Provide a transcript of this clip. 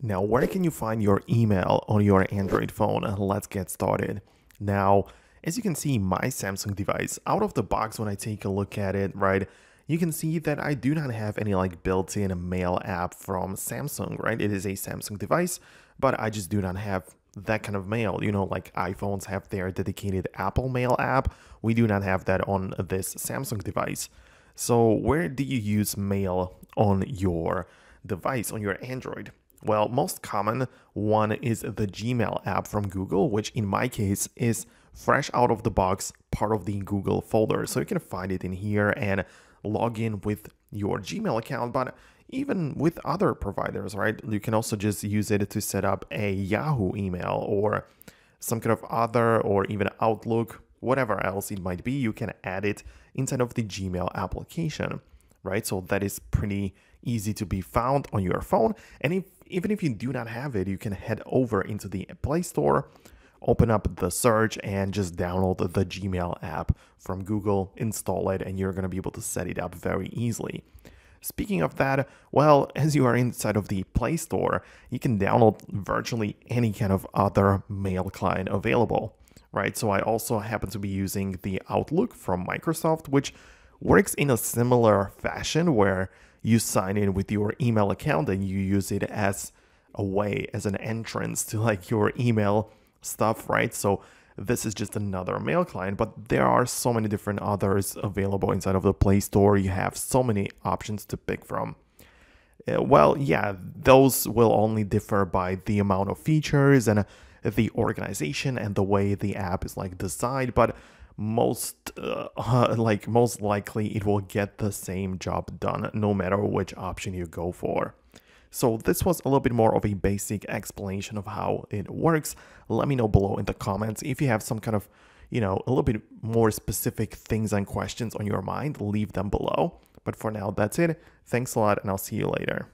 Now, where can you find your email on your Android phone? Uh, let's get started. Now, as you can see, my Samsung device, out of the box, when I take a look at it, right, you can see that I do not have any like built-in mail app from Samsung, right? It is a Samsung device, but I just do not have that kind of mail. You know, like iPhones have their dedicated Apple Mail app. We do not have that on this Samsung device. So where do you use mail on your device, on your Android? Well, most common one is the Gmail app from Google, which in my case is fresh out of the box, part of the Google folder. So you can find it in here and log in with your Gmail account. But even with other providers, right? You can also just use it to set up a Yahoo email or some kind of other or even Outlook, whatever else it might be. You can add it inside of the Gmail application, right? So that is pretty easy to be found on your phone. And if even if you do not have it, you can head over into the Play Store, open up the search, and just download the Gmail app from Google, install it, and you're going to be able to set it up very easily. Speaking of that, well, as you are inside of the Play Store, you can download virtually any kind of other mail client available, right? So I also happen to be using the Outlook from Microsoft, which works in a similar fashion where you sign in with your email account and you use it as a way, as an entrance to like your email stuff, right? So this is just another mail client, but there are so many different others available inside of the Play Store. You have so many options to pick from. Uh, well, yeah, those will only differ by the amount of features and the organization and the way the app is like designed, but most uh, like most likely it will get the same job done no matter which option you go for. So this was a little bit more of a basic explanation of how it works. Let me know below in the comments if you have some kind of, you know, a little bit more specific things and questions on your mind, leave them below. But for now, that's it. Thanks a lot and I'll see you later.